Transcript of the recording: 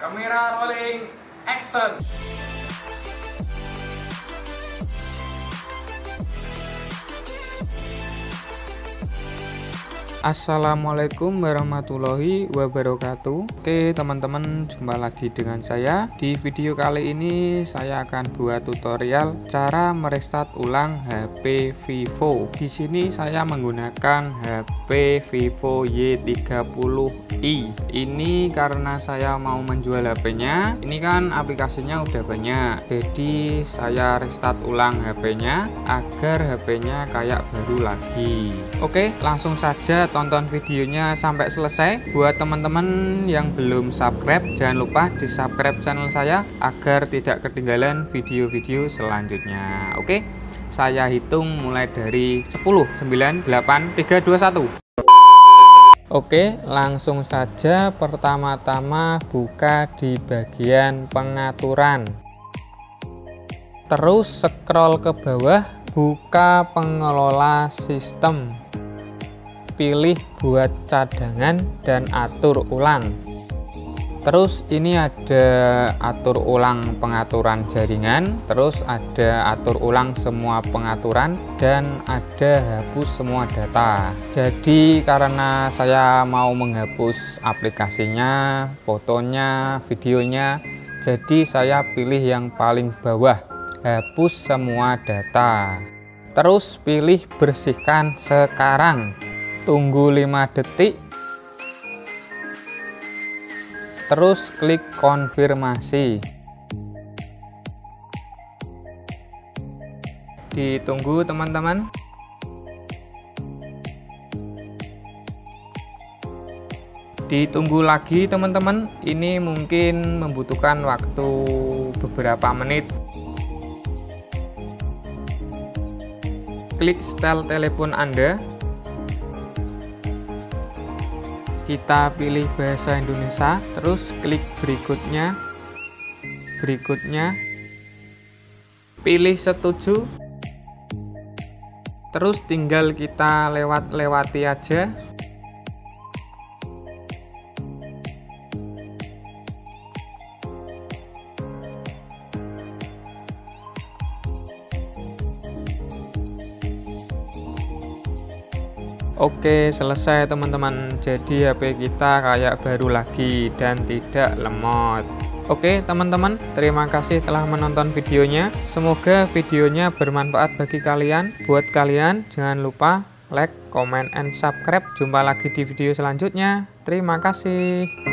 Kamera rolling, action. Assalamualaikum warahmatullahi wabarakatuh. Oke teman-teman jumpa lagi dengan saya. Di video kali ini saya akan buat tutorial cara merestart ulang HP Vivo. Di sini saya menggunakan HP Vivo Y30i Ini karena saya mau menjual HP-nya Ini kan aplikasinya udah banyak. Jadi saya restart ulang HP-nya Agar HP-nya kayak baru lagi. Oke langsung saja tonton videonya sampai selesai. Buat teman-teman yang belum subscribe jangan lupa di subscribe channel saya agar tidak ketinggalan video-video selanjutnya. Oke saya hitung mulai dari 10 9 8 3 2 1 Oke, langsung saja pertama-tama buka di bagian pengaturan. Terus scroll ke bawah, buka pengelola sistem pilih buat cadangan dan atur ulang. Terus ini ada atur ulang pengaturan jaringan terus ada atur ulang semua pengaturan dan ada hapus semua data. Jadi karena saya mau menghapus aplikasinya fotonya videonya jadi saya pilih yang paling bawah hapus semua data. Terus pilih bersihkan sekarang tunggu 5 detik. Terus klik konfirmasi. Ditunggu teman-teman. Ditunggu lagi teman-teman. Ini mungkin membutuhkan waktu beberapa menit. Klik setel telepon Anda kita pilih bahasa Indonesia terus klik berikutnya. Berikutnya. Pilih setuju. Terus tinggal kita lewat-lewati aja Oke selesai teman-teman. Jadi HP kita kayak baru lagi dan tidak lemot. Oke teman-teman terima kasih telah menonton videonya. Semoga videonya bermanfaat bagi kalian. Buat kalian jangan lupa like, comment, and subscribe. Jumpa lagi di video selanjutnya. Terima kasih